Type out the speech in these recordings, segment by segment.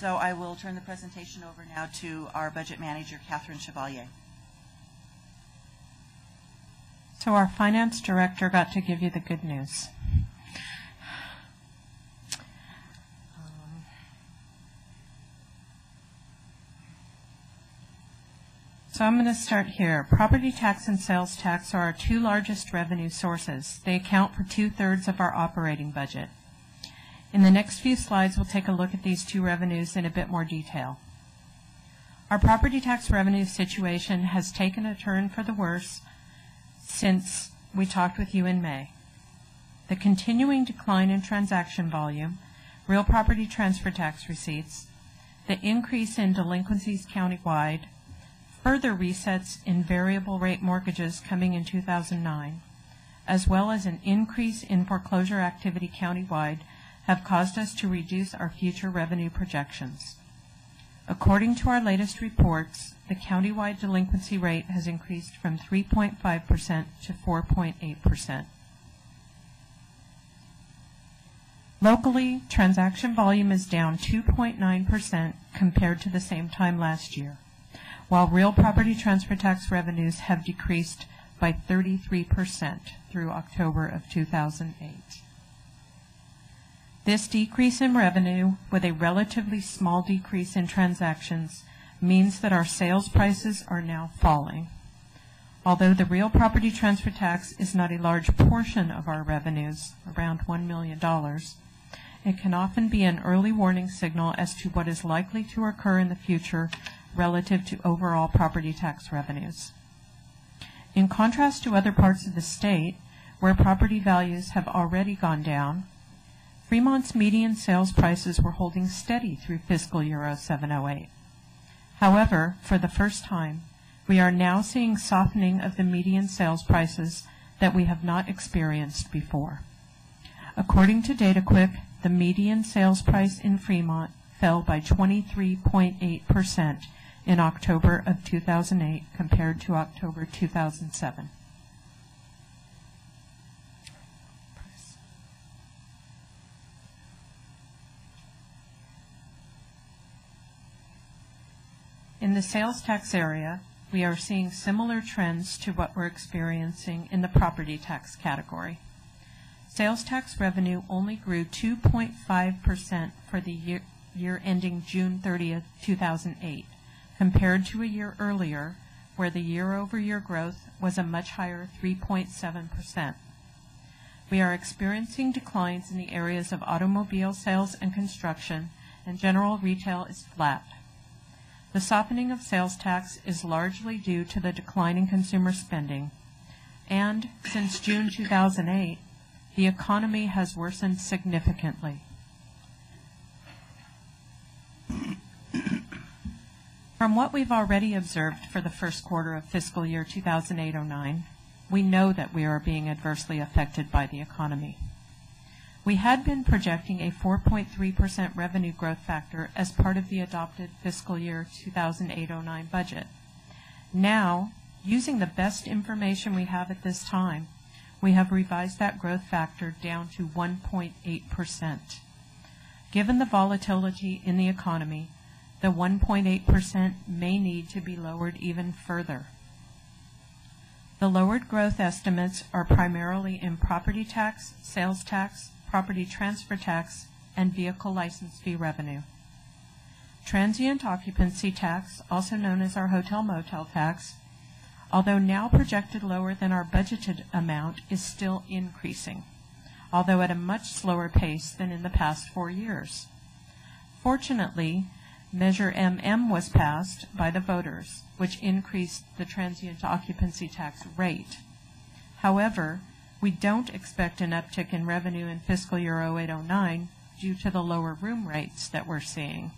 So I will turn the presentation over now to our budget manager, Catherine Chevalier. So our finance director got to give you the good news. Um, So I'm going to start here. Property tax and sales tax are our two largest revenue sources. They account for two-thirds of our operating budget. In the next few slides, we'll take a look at these two revenues in a bit more detail. Our property tax revenue situation has taken a turn for the worse since we talked with you in May. The continuing decline in transaction volume, real property transfer tax receipts, the increase in delinquencies countywide, further resets in variable rate mortgages coming in 2009, as well as an increase in foreclosure activity countywide have caused us to reduce our future revenue projections. According to our latest reports, the countywide delinquency rate has increased from 3.5% to 4.8%. Locally, transaction volume is down 2.9% compared to the same time last year, while real property transfer tax revenues have decreased by 33% through October of 2008. This decrease in revenue, with a relatively small decrease in transactions, means that our sales prices are now falling. Although the real property transfer tax is not a large portion of our revenues, around $1 million, it can often be an early warning signal as to what is likely to occur in the future relative to overall property tax revenues. In contrast to other parts of the state, where property values have already gone down, Fremont's median sales prices were holding steady through fiscal year 0708. However, for the first time, we are now seeing softening of the median sales prices that we have not experienced before. According to DataQuick, the median sales price in Fremont fell by 23.8% in October of 2008 compared to October 2007. In the sales tax area, we are seeing similar trends to what we're experiencing in the property tax category. Sales tax revenue only grew 2.5% for the year, year ending June 30th, 2008, compared to a year earlier, where the year-over-year growth was a much higher 3.7%. We are experiencing declines in the areas of automobile sales and construction, and general retail is flat. The softening of sales tax is largely due to the decline in consumer spending, and since June 2008, the economy has worsened significantly. From what we've already observed for the first quarter of fiscal year 2008-09, we know that we are being adversely affected by the economy. We had been projecting a 4.3% revenue growth factor as part of the adopted fiscal year 2008-09 budget. Now, using the best information we have at this time, we have revised that growth factor down to 1.8%. Given the volatility in the economy, the 1.8% may need to be lowered even further. The lowered growth estimates are primarily in property tax, sales tax, property transfer tax, and vehicle license fee revenue. Transient occupancy tax, also known as our hotel motel tax, although now projected lower than our budgeted amount, is still increasing, although at a much slower pace than in the past four years. Fortunately, Measure MM was passed by the voters, which increased the transient occupancy tax rate. However, we don't expect an uptick in revenue in fiscal year 0809 due to the lower room rates that we're seeing.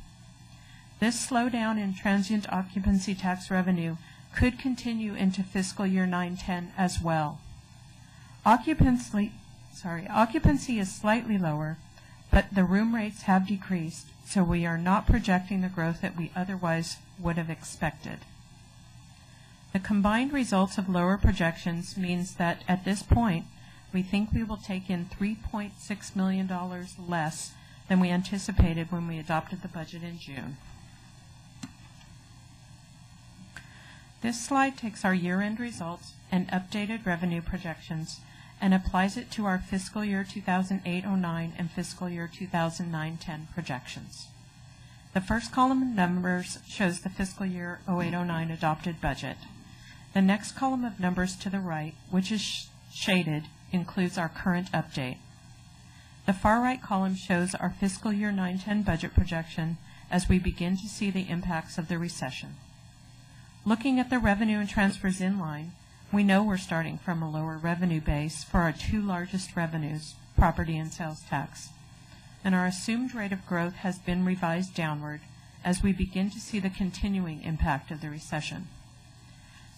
This slowdown in transient occupancy tax revenue could continue into fiscal year 910 as well. Occupancy, sorry, occupancy is slightly lower, but the room rates have decreased, so we are not projecting the growth that we otherwise would have expected. The combined results of lower projections means that at this point, we think we will take in $3.6 million less than we anticipated when we adopted the budget in June. This slide takes our year-end results and updated revenue projections and applies it to our fiscal year 2008-09 and fiscal year 2009-10 projections. The first column of numbers shows the fiscal year 08-09 adopted budget. The next column of numbers to the right, which is sh- shaded, includes our current update. The far right column shows our fiscal year 9-10 budget projection as we begin to see the impacts of the recession. Looking at the revenue and transfers in line, we know we're starting from a lower revenue base for our two largest revenues, property and sales tax. And our assumed rate of growth has been revised downward as we begin to see the continuing impact of the recession.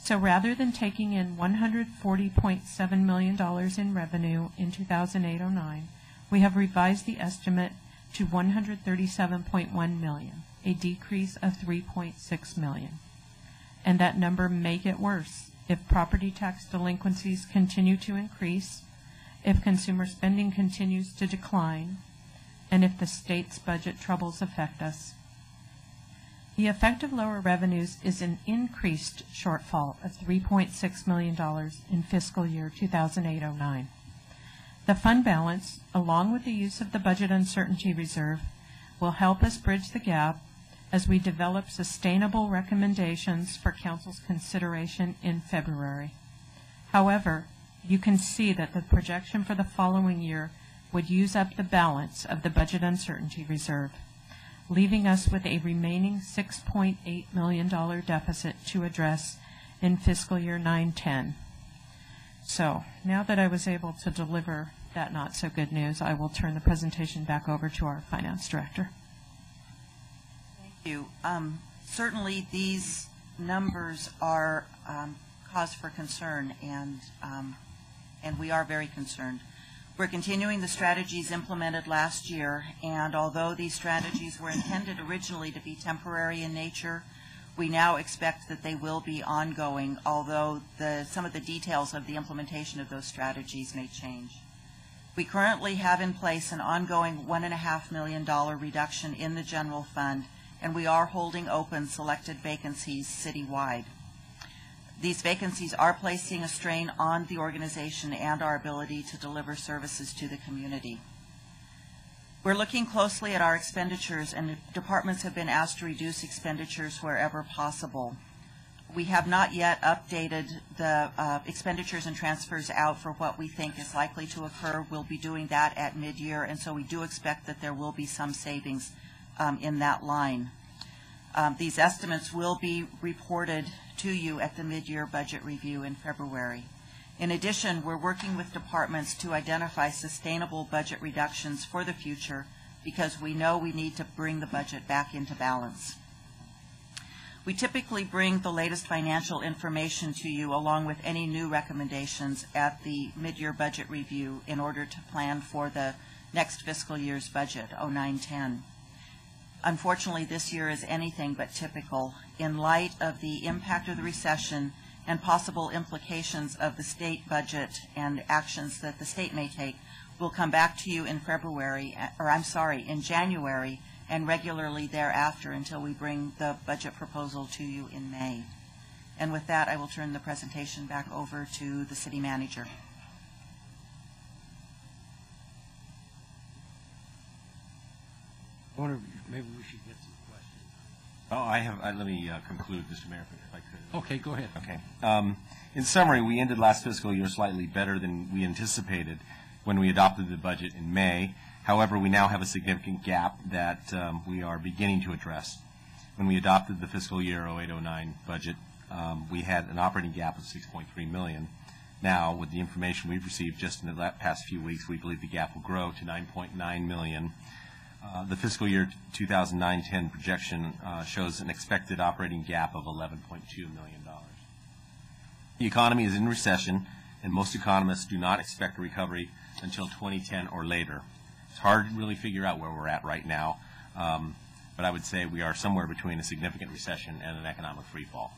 So rather than taking in $140.7 million in revenue in 2008-09, we have revised the estimate to 137.1 million, a decrease of 3.6 million. And that number may get worse if property tax delinquencies continue to increase, if consumer spending continues to decline, and if the state's budget troubles affect us. The effect of lower revenues is an increased shortfall of $3.6 million in fiscal year 2008-09. The fund balance, along with the use of the budget uncertainty reserve, will help us bridge the gap as we develop sustainable recommendations for Council's consideration in February. However, you can see that the projection for the following year would use up the balance of the budget uncertainty reserve, leaving us with a remaining $6.8 million deficit to address in fiscal year 9-10. So, now that I was able to deliver that not-so-good news, I will turn the presentation back over to our Finance Director. Thank you. Um, Certainly, these numbers are um, cause for concern, and, um, and we are very concerned. We're continuing the strategies implemented last year, and although these strategies were intended originally to be temporary in nature, we now expect that they will be ongoing, although the, some of the details of the implementation of those strategies may change. We currently have in place an ongoing $1.5 million reduction in the general fund and we are holding open selected vacancies citywide. These vacancies are placing a strain on the organization and our ability to deliver services to the community. We're looking closely at our expenditures, and departments have been asked to reduce expenditures wherever possible. We have not yet updated the uh, expenditures and transfers out for what we think is likely to occur. We'll be doing that at mid-year, and so we do expect that there will be some savings um, in that line. Um, These estimates will be reported to you at the mid-year budget review in February. In addition, we're working with departments to identify sustainable budget reductions for the future because we know we need to bring the budget back into balance. We typically bring the latest financial information to you along with any new recommendations at the mid-year budget review in order to plan for the next fiscal year's budget, 0910. Unfortunately, this year is anything but typical in light of the impact of the recession and possible implications of the state budget and actions that the state may take. We'll come back to you in February, uh, or I'm sorry, in January, and regularly thereafter until we bring the budget proposal to you in May. And with that, I will turn the presentation back over to the city manager. I wonder, if maybe we should get some questions. Oh, I have, uh, let me uh, conclude, Mr. Mayor, if I could. Okay, go ahead. Okay. Um, In summary, we ended last fiscal year slightly better than we anticipated when we adopted the budget in May. However, we now have a significant gap that um, we are beginning to address. When we adopted the fiscal year 08-09 budget, um, we had an operating gap of 6.3 million. Now, with the information we've received just in the past few weeks, we believe the gap will grow to 9.9 million. Uh, The fiscal year 2009-10 projection uh, shows an expected operating gap of $11.2 million. The economy is in recession, and most economists do not expect a recovery until 2010 or later. It's hard to really figure out where we're at right now, um, but I would say we are somewhere between a significant recession and an economic freefall.